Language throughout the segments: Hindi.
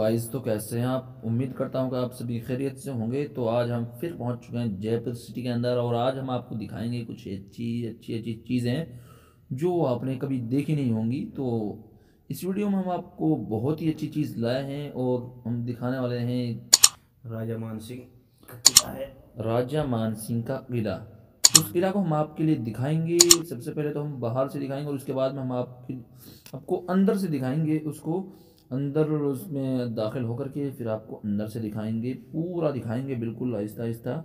गाइस तो कैसे हैं आप? उम्मीद करता हूँ कि आप सभी खैरियत से होंगे। तो आज हम फिर पहुँच चुके हैं जयपुर सिटी के अंदर और आज हम आपको दिखाएँगे कुछ अच्छी अच्छी अच्छी चीज़ें जो आपने कभी देखी नहीं होंगी। तो इस वीडियो में हम आपको बहुत ही अच्छी चीज़ लाए हैं और हम दिखाने वाले हैं राजा मान सिंह का किला है। राजा मान सिंह का किला। उस किला को हम आपके लिए दिखाएँगे। सबसे पहले तो हम बाहर से दिखाएँगे और उसके बाद में हम आपके आपको अंदर से दिखाएँगे उसको। अंदर उसमें दाखिल होकर के फिर आपको अंदर से दिखाएँगे, पूरा दिखाएँगे बिल्कुल आहिस्ता आहिस्ता।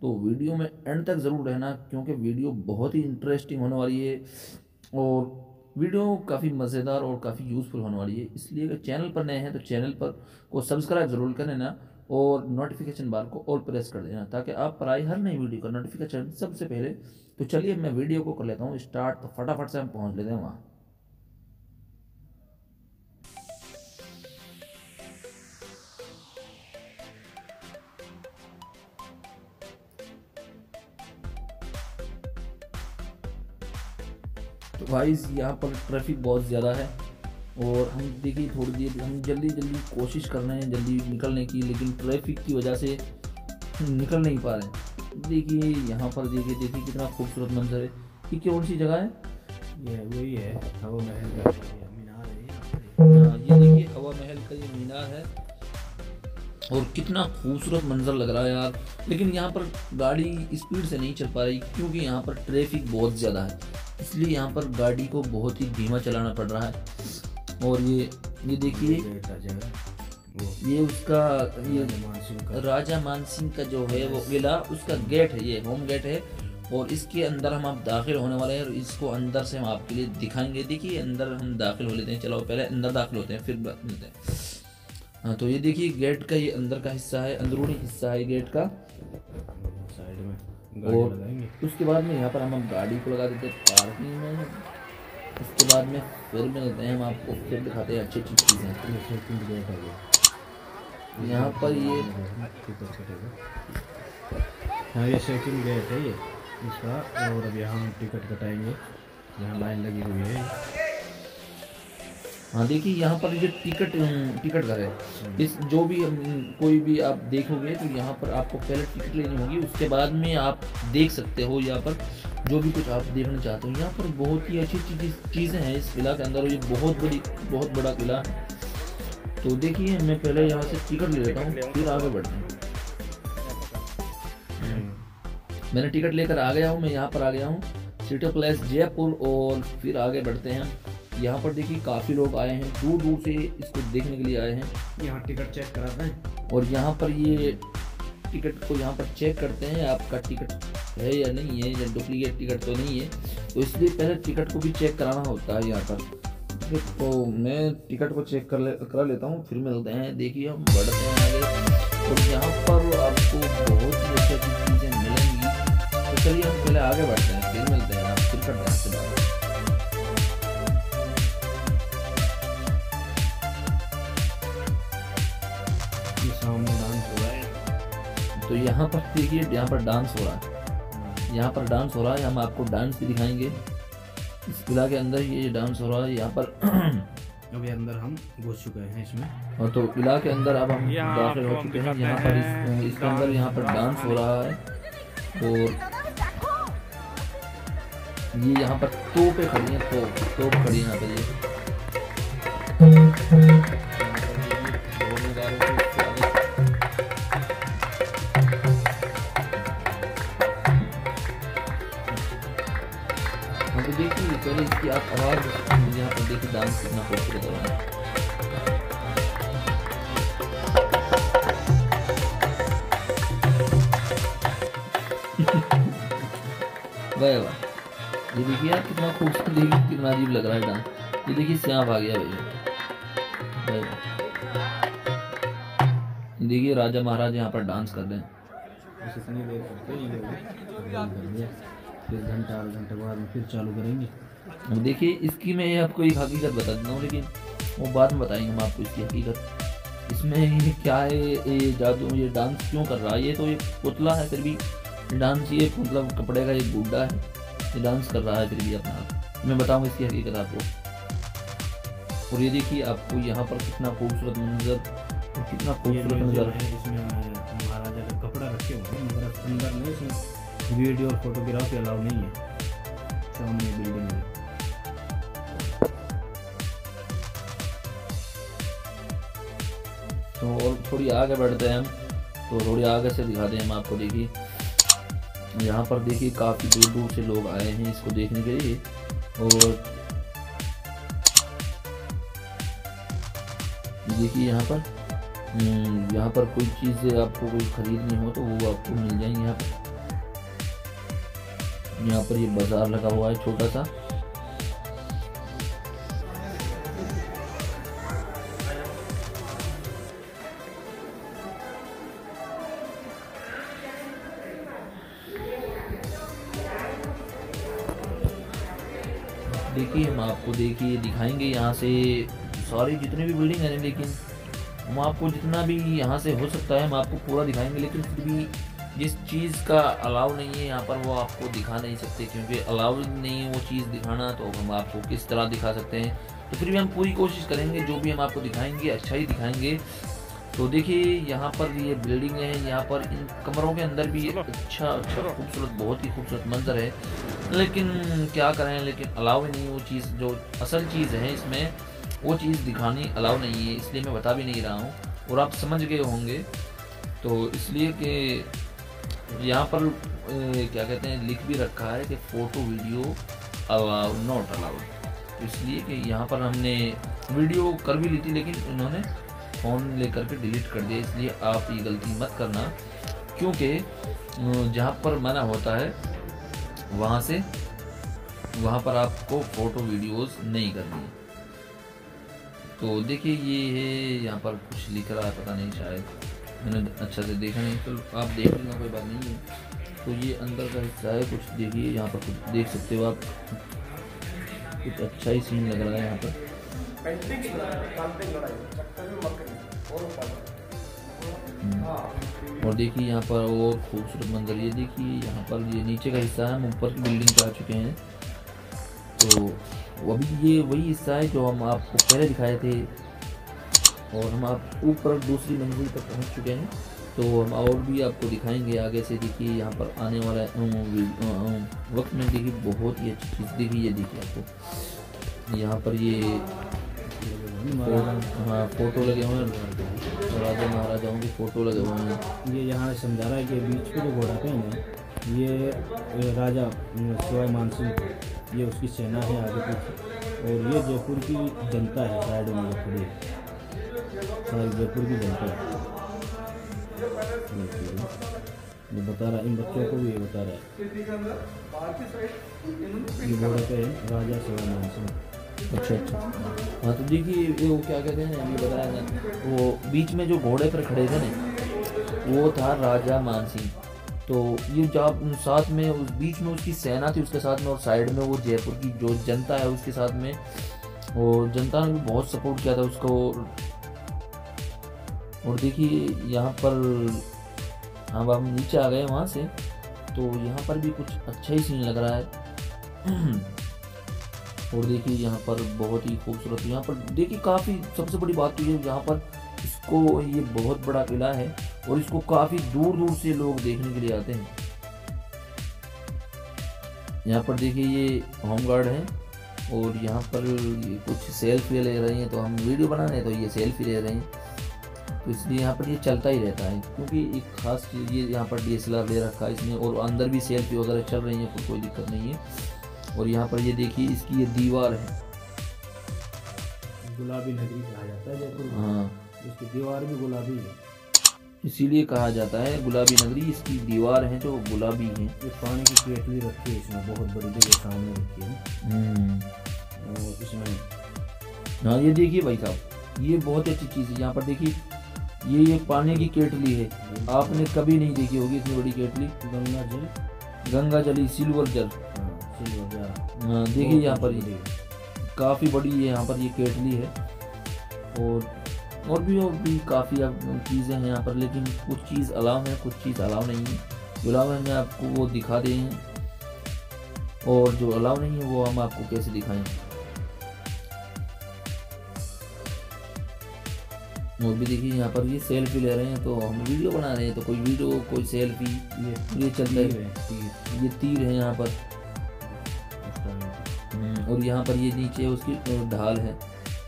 तो वीडियो में एंड तक ज़रूर रहना, क्योंकि वीडियो बहुत ही इंटरेस्टिंग होने वाली है और वीडियो काफ़ी मज़ेदार और काफ़ी यूज़फुल होने वाली है। इसलिए अगर चैनल पर नए हैं तो चैनल पर को सब्सक्राइब ज़रूर कर लेना और नोटिफिकेशन बार को और प्रेस कर देना ताकि आप पर आई हर नई वीडियो का नोटिफिकेशन सबसे पहले। तो चलिए मैं वीडियो को कर लेता हूँ स्टार्ट तो फटाफट से हम पहुँच लेते हैं वहाँ। तो भाई यहाँ पर ट्रैफ़िक बहुत ज़्यादा है। और हम देखिए थोड़ी देर हम जल्दी जल्दी कोशिश कर रहे हैं जल्दी निकलने की लेकिन ट्रैफ़िक की वजह से निकल नहीं पा रहे हैं। देखिए यहाँ पर देखिए देखिए कितना खूबसूरत मंजर है। ये कौन सी जगह है? ये वही है हवा महल का मीनार है हाँ, ये देखिए हवा महल का ये मीनार है। और कितना खूबसूरत मंजर लग रहा है यार। लेकिन यहाँ पर गाड़ी स्पीड से नहीं चल पा रही क्योंकि यहाँ पर ट्रैफ़िक बहुत ज़्यादा है। इसलिए यहाँ पर गाड़ी को बहुत ही धीमा चलाना पड़ रहा है। और ये ये देखिए ये उसका ये राजा मान सिंह का जो है वो किला उसका गेट है ये होम गेट है। और इसके अंदर हम आप दाखिल होने वाले हैं और इसको अंदर से हम आपके लिए दिखाएँगे। देखिए अंदर हम दाखिल हो लेते हैं। चलो पहले अंदर दाखिल होते हैं फिर मिलते हैं। हाँ तो ये देखिए गेट का ये अंदर का हिस्सा है अंदरूनी हिस्सा है गेट का। साइड में। और उसके बाद में यहाँ पर हम गाड़ी को लगा देते हैं पार्किंग में। उसके बाद में फिर मिलते हैं हम आपको फिर दिखाते हैं अच्छी अच्छी चीज़ें यहाँ पर ये हाँ ये सेकंड गेट है ये इसका। और अब यहाँ हम टिकट कटाएँगे यहाँ लाइन लगी हुई है। हाँ देखिए यहाँ पर जो टिकट टिकट घर है इस जो भी कोई भी आप देखोगे तो यहाँ पर आपको पहले टिकट लेनी होगी उसके बाद में आप देख सकते हो यहाँ पर जो भी कुछ आप देखना चाहते हो। यहाँ पर बहुत ही अच्छी चीज़ें हैं इस किला के अंदर ये बहुत बड़ी बहुत बड़ा किला है। तो देखिए मैं पहले यहाँ से टिकट ले लेता हूँ फिर आगे बढ़ते हैं। मैंने टिकट लेकर आ गया हूँ मैं यहाँ पर आ गया हूँ सिटी प्लेस जयपुर और फिर आगे बढ़ते हैं। यहाँ पर देखिए काफ़ी लोग आए हैं दूर दूर से इसको देखने के लिए आए हैं। यहाँ टिकट चेक कराते हैं। और यहाँ पर ये टिकट को यहाँ पर चेक करते हैं आपका टिकट है या नहीं है या डुप्लीकेट टिकट तो नहीं है। तो इसलिए पहले टिकट को भी चेक कराना होता है यहाँ पर। तो मैं टिकट को चेक कर ले करा लेता हूँ फिर मिलते हैं। देखिए हम बढ़ते हैं आगे। और यहाँ पर आपको बहुत ही अच्छी अच्छी चीज़ें मिलेंगी। तो चलिए हम पहले आगे बढ़ते हैं फिर मिलते हैं। आप फिर करते हैं। आपसे बात यहाँ पर देखिए यहाँ पर डांस हो रहा है। यहाँ पर डांस हो रहा है हम आपको डांस भी दिखाएँगे। इस किला के अंदर ये डांस हो रहा है यहाँ पर अभी अंदर हम घुस चुके हैं इसमें। और तो किला के अंदर अब हम दाखिल हो चुके हैं। यहाँ पर इस, इसके अंदर यहाँ पर डांस हो रहा है। और ये यहाँ पर तोपें खड़ी हैं तोप तोप खड़ी है यहाँ पर ये। तो देखिए पहले इसकी आप आवाज़ यहाँ पर देखिए डांस कितना खूबसूरत हो है। वाह वाह। ये देखिए यार कितना खूबसूरत देखिए कितना अजीब लग रहा है डांस ये देखिए श्याम आ गया भैया। ये देखिए राजा महाराज यहाँ पर डांस कर रहे हैं। ये फिर घंटा आधा घंटे बाद में फिर चालू करेंगे। अब देखिए इसकी मैं आपको एक हकीकत बता देता हूँ लेकिन वो बाद में बताएँगे हम आपको इसकी हकीकत। इसमें ये क्या है ये जादू ये डांस क्यों कर रहा है? ये तो एक पुतला है फिर भी डांस ये मतलब कपड़े का एक गुड्डा है। ये डांस कर रहा है फिर भी अपना मैं बताऊँगा इसकी हकीकत आपको। और ये देखिए आपको यहाँ पर कितना खूबसूरत मंजर कितना खूबसूरत नज़र है इसमें महाराजा का कपड़ा रखे हुए हैं मगर अंदर में इसमें वीडियो और फोटोग्राफी अलाउ नहीं है। सामने बिल्डिंग में तो और थोड़ी आगे बढ़ते हैं हम। तो थोड़ी आगे से दिखाते हैं हम आपको देखिए। यहाँ पर देखिए काफ़ी दूर दूर से लोग आए हैं इसको देखने के लिए। और देखिए यहाँ पर हम्म, यहाँ पर कोई चीज़ आपको कोई खरीदनी हो तो वो आपको मिल जाएँगी यहाँ पर। यहाँ पर ये बाज़ार लगा हुआ है छोटा सा। देखिए, हम आपको देखिए दिखाएँगे यहाँ से सारी जितनी भी बिल्डिंग है लेकिन हम आपको जितना भी यहाँ से हो सकता है, हम आपको पूरा दिखाएँगे, लेकिन फिर भी जिस चीज़ का अलाउ नहीं है यहाँ पर वो आपको दिखा नहीं सकते क्योंकि अलाउ नहीं है वो चीज़ दिखाना तो हम आपको किस तरह दिखा सकते हैं। तो फिर भी हम पूरी कोशिश करेंगे जो भी हम आपको दिखाएँगे अच्छा ही दिखाएँगे। तो देखिए यहाँ पर ये बिल्डिंग है यहाँ पर इन कमरों के अंदर भी अच्छा अच्छा खूबसूरत बहुत ही खूबसूरत मंजर है। लेकिन क्या करें लेकिन अलाउ ही नहीं वो चीज़ जो असल चीज़ है इसमें वो चीज़ दिखानी अलाउ नहीं है इसलिए मैं बता भी नहीं रहा हूँ। और आप समझ गए होंगे तो इसलिए कि यहाँ पर क्या कहते हैं, लिख भी रखा है कि photo video allow not allowed इसलिए कि यहाँ पर हमने वीडियो कर भी ली थी, लेकिन इन्होंने फ़ोन लेकर के डिलीट कर दिया, इसलिए आप ये गलती मत करना, क्योंकि जहाँ पर मना होता है, वहाँ से, वहाँ पर आपको फ़ोटो वीडियोस नहीं करनी है। तो देखिए, ये है, यहाँ पर कुछ लिख रहा है, पता नहीं, शायद मैंने अच्छा से देखा नहीं तो आप देख लेना, कोई बात नहीं है। तो ये अंदर का हिस्सा है, कुछ देखिए, यहाँ पर कुछ देख सकते हो आप। कुछ अच्छा ही सीन लग रहा है यहाँ पर। हम्म। और देखिए यहाँ पर वो खूबसूरत मंजर, ये देखिए यहाँ पर ये नीचे का हिस्सा है, हम ऊपर की बिल्डिंग पर आ चुके हैं। तो अभी ये वही हिस्सा है जो हम आपको पहले दिखाए थे। और हम आप ऊपर दूसरी मंजिल तक पहुँच चुके हैं। तो हम और भी आपको दिखाएँगे आगे से देखिए यहाँ पर आने वाला वक्त में देखिए, बहुत ही अच्छी चीज़ देखिए ये देखिए आपको। यहाँ पर ये हाँ फ़ोटो लगे हुए हैं। राजा महाराजाओं के फ़ोटो लगे हुए हैं। ये यहाँ समझा रहा है कि बीच पे जो घोड़ा कहीं है, ये राजा शिवाय मानसिंह ये उसकी सेना है आगे पीछे। और ये जयपुर की जनता है साइड में खड़ी है सारी जयपुर की जनता है। ये बता रहा इन बच्चों को भी ये बता रहा है। ये घोड़ा पे है राजा शिवाय मानसिंह अच्छा अच्छा। हाँ तो देखिए ये वो क्या कहते हैं, ये बताया ना वो बीच में जो घोड़े पर खड़े थे ना, वो था राजा मानसिंह तो ये जब साथ में, उस बीच में उसकी सेना थी, उसके साथ में, और साइड में वो जयपुर की जो जनता है, उसके साथ में और जनता ने भी बहुत सपोर्ट किया था उसको और देखिए, यहाँ पर अब हम नीचे आ गए वहाँ से तो यहाँ पर भी कुछ अच्छा ही सीन लग रहा है। और देखिए, यहाँ पर बहुत ही खूबसूरत, यहाँ पर देखिए, काफ़ी सबसे बड़ी बात तो ये यहाँ पर इसको ये बहुत बड़ा किला है और इसको काफ़ी दूर दूर से लोग देखने के लिए आते हैं। यहाँ पर देखिए, ये होम गार्ड है और यहाँ पर कुछ सेल्फी ले रहे हैं तो हम वीडियो बना रहे हैं तो ये सेल्फी ले रहे हैं। तो इसलिए यहाँ पर ये चलता ही रहता है क्योंकि एक खास चीज़ ये यहाँ पर डी ले रखा है इसमें और अंदर भी सेल्फी वगैरह चल रही है कोई दिक्कत नहीं है। और यहाँ पर ये देखिए इसकी ये दीवार है। गुलाबी नगरी कहा जाता है जयपुर हाँ। इसकी दीवार भी गुलाबी है। इसीलिए कहा जाता है गुलाबी नगरी इसकी दीवार है जो गुलाबी है। ये पानी की केटली रखी है इसमें बहुत बड़ी जगह सामने रखी है। और इसमें हाँ ये देखिए भाई साहब ये बहुत अच्छी चीज़ है। यहाँ पर देखिए ये ये पानी की केटली है। आपने कभी नहीं देखी होगी इतनी बड़ी केटली। गंगा जल। गंगा जली सिल्वर जल। हाँ सिल्वर जल। हाँ, देखिए यहाँ पर ये। काफ़ी बड़ी है यहाँ पर ये केटली है। और और भी और भी काफ़ी अब चीज़ें हैं यहाँ पर लेकिन कुछ चीज़ अलाव है कुछ चीज़ अलाव नहीं है। जो अलाव है मैं आपको वो दिखा दे हैं। और जो अलाव नहीं है वो हम आपको कैसे दिखाएँ? वो भी देखिए यहाँ पर ये सेल्फी ले रहे हैं तो हम वीडियो बना रहे हैं तो कोई वीडियो कोई सेल्फी ये ये चलता है। तीर ये तीर है यहाँ पर। हम्म, और यहाँ पर ये नीचे उसकी ढाल है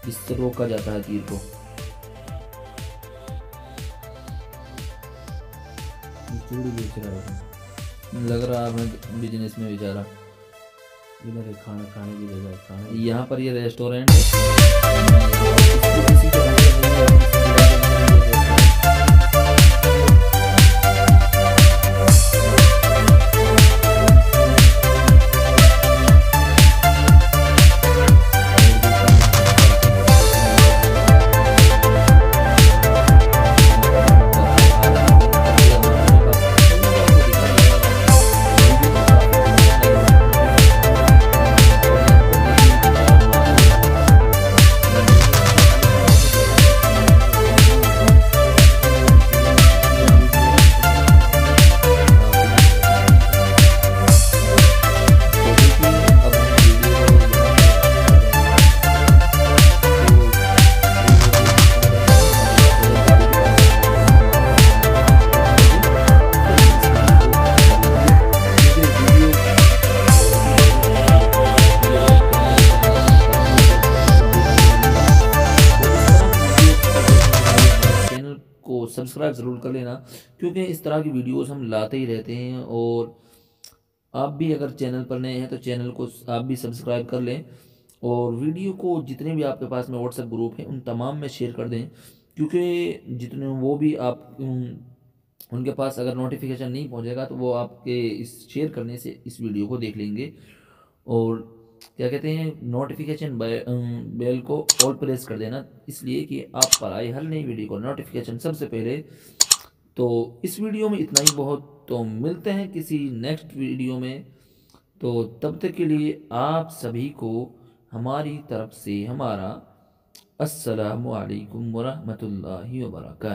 इससे रोका जाता है तीर को। चूड़ी बेच रहा है लग रहा है बिज़नेस में बेचारा इधर खाना खाने की जगह खाना यहाँ पर ये रेस्टोरेंट है। क्योंकि इस तरह की वीडियोस हम लाते ही रहते हैं और आप भी अगर चैनल पर नए हैं तो चैनल को आप भी सब्सक्राइब कर लें और वीडियो को जितने भी आपके पास में व्हाट्सएप ग्रुप हैं, उन तमाम में शेयर कर दें क्योंकि जितने वो भी आप उनके पास अगर नोटिफिकेशन नहीं पहुंचेगा तो वो आपके इस शेयर करने से इस वीडियो को देख लेंगे और क्या कहते हैं नोटिफिकेशन बेल को ऑल प्रेस कर देना इसलिए कि आप पर आए हर नई वीडियो को। नोटिफिकेशन सबसे पहले तो इस वीडियो में इतना ही बहुत। तो मिलते हैं किसी नेक्स्ट वीडियो में। तो तब तक के लिए आप सभी को हमारी तरफ़ से हमारा असलकम वरहमल वर्का